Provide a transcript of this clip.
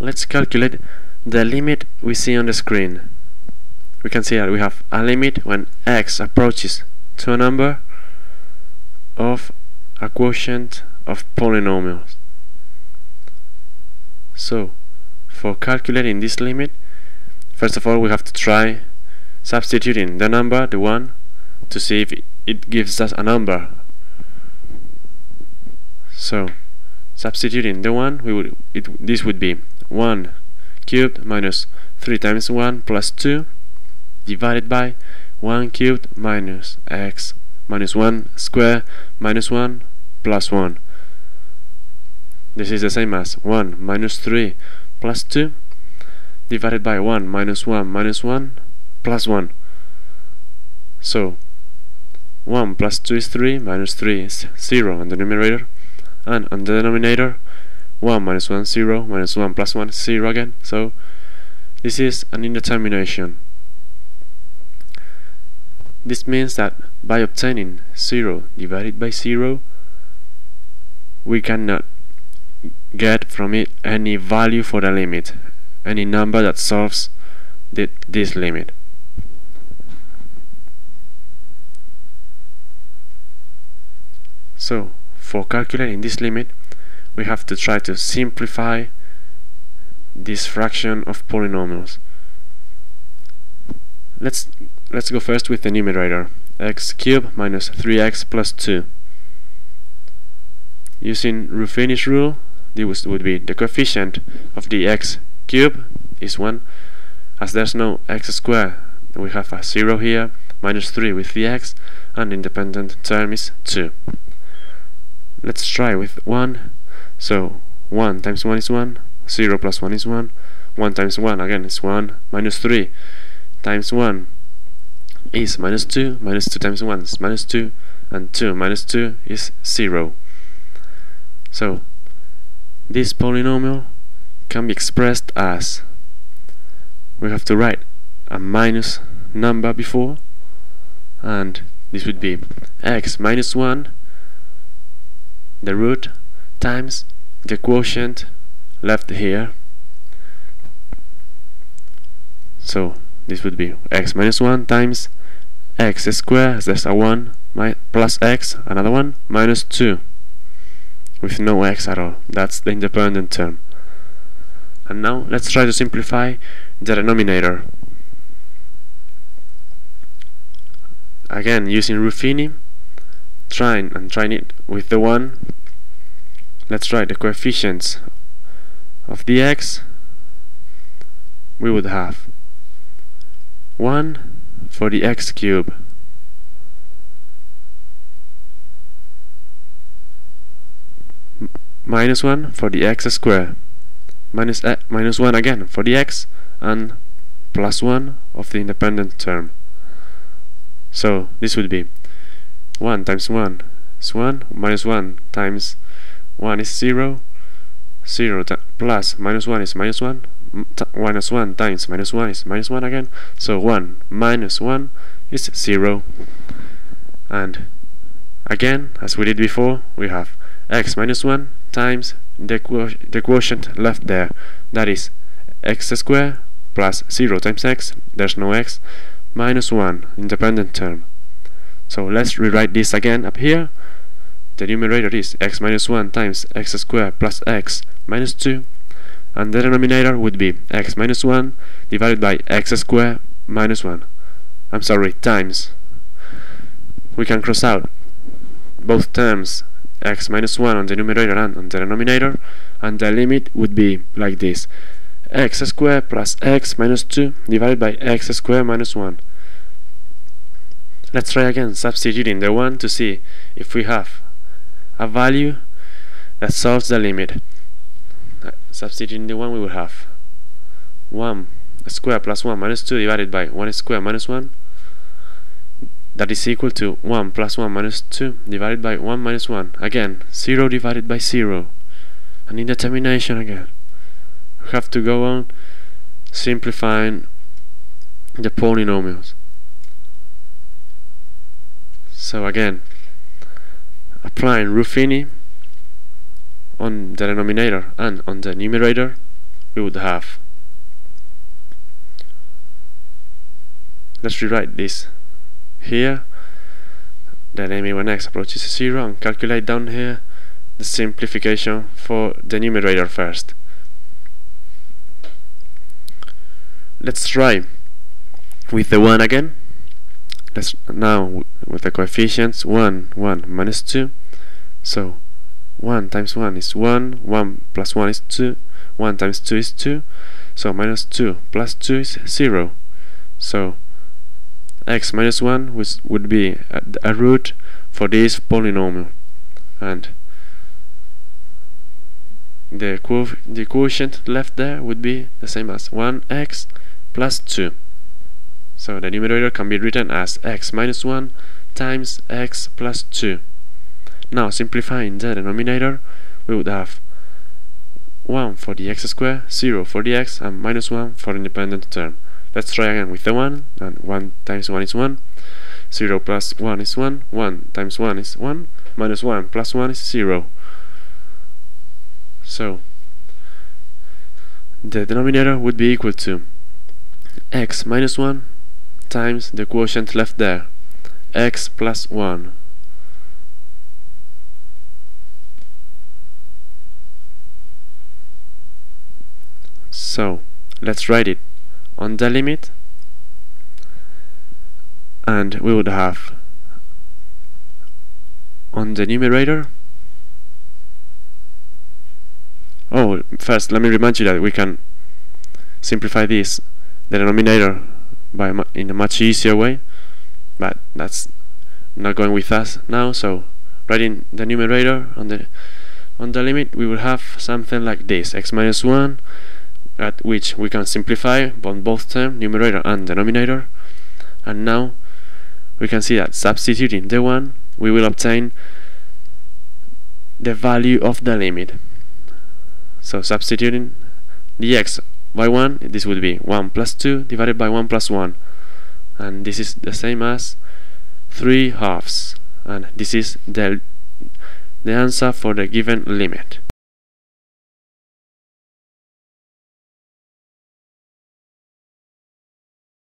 let's calculate the limit we see on the screen. We can see that we have a limit when x approaches to a number of a quotient of polynomials. So, for calculating this limit, first of all we have to try substituting the number, the 1, to see if it gives us a number. So, substituting the 1, we would it, this would be 1 cubed minus 3 times 1 plus 2 divided by 1 cubed minus x minus 1 square minus 1 plus 1. This is the same as 1 minus 3 plus 2 divided by 1 minus 1 minus 1 plus 1. So 1 plus 2 is 3 minus 3 is 0 on the numerator and on the denominator 1 minus 1 0 minus 1 plus 1 0 again. So this is an indetermination. This means that by obtaining 0 divided by 0 we cannot get from it any value for the limit any number that solves this limit. So for calculating this limit we have to try to simplify this fraction of polynomials. Let's let's go first with the numerator. X cubed minus 3x plus 2 using Ruffini's rule this would be the coefficient of the x cube is 1 as there's no x squared we have a 0 here minus 3 with the x and independent term is 2 let's try with 1 so 1 times 1 is 1 0 plus 1 is 1 1 times 1 again is 1 minus 3 times 1 is minus 2 minus 2 times 1 is minus 2 and 2 minus 2 is 0 so this polynomial can be expressed as we have to write a minus number before and this would be x minus 1 the root times the quotient left here so this would be x minus 1 times x squared there's a 1 plus x another one minus 2 with no x at all. That's the independent term. And now let's try to simplify the denominator. Again, using Ruffini, trying and trying it with the 1. Let's try the coefficients of the x. We would have 1 for the x cube minus 1 for the x square minus, uh, minus 1 again for the x and plus 1 of the independent term so this would be 1 times 1 is 1 minus 1 times 1 is 0 0 plus minus 1 is minus 1 minus 1 times minus 1 is minus 1 again. So 1 minus 1 is 0 and again as we did before we have x minus 1 times the, quo the quotient left there. That is x squared plus 0 times x. There's no x. Minus 1 independent term so let's rewrite this again up here. The numerator is x minus 1 times x squared plus x minus 2 and the denominator would be x minus 1 divided by x squared minus 1 I'm sorry times. We can cross out both terms x minus 1 on the numerator and on the denominator. And the limit would be like this. x squared plus x minus 2 divided by x squared minus 1 let's try again. Substituting the 1 to see if we have a value that solves the limit. Uh, substituting the 1 we will have. 1 square plus 1 minus 2 divided by 1 square minus 1 that is equal to 1 plus 1 minus 2 divided by 1 minus 1 again 0 divided by 0 an indetermination again. We have to go on simplifying the polynomials so again applying Ruffini on the denominator and on the numerator we would have. Let's rewrite this here. The limit when x approaches 0 and calculate down here the simplification for the numerator first. Let's try with the 1 again let's now with the coefficients 1 1 minus 2 so 1 times 1 is 1 1 plus 1 is 2 1 times 2 is 2 so minus 2 plus 2 is 0 so x minus 1 was, would be a, a root for this polynomial. And the, the quotient left there would be the same as 1x plus 2 so the numerator can be written as x minus 1 times x plus 2 now simplifying the denominator we would have 1 for the x square, 0 for the x, and minus 1 for the independent term. Let's try again with the 1, and 1 times 1 is 1, 0 plus 1 is 1, 1 times 1 is 1, minus 1 plus 1 is 0. So, the denominator would be equal to x minus 1 times the quotient left there, x plus 1. So let's write it on the limit and we would have on the numerator. Oh first let me remind you that we can simplify this the denominator by in a much easier way but that's not going with us now. So writing the numerator on the on the limit we will have something like this x minus 1 at which we can simplify on both term numerator and denominator. And now we can see that substituting the 1 we will obtain the value of the limit. So substituting the x by 1 this would be 1 plus 2 divided by 1 plus 1 and this is the same as 3 halves. And this is the the answer for the given limit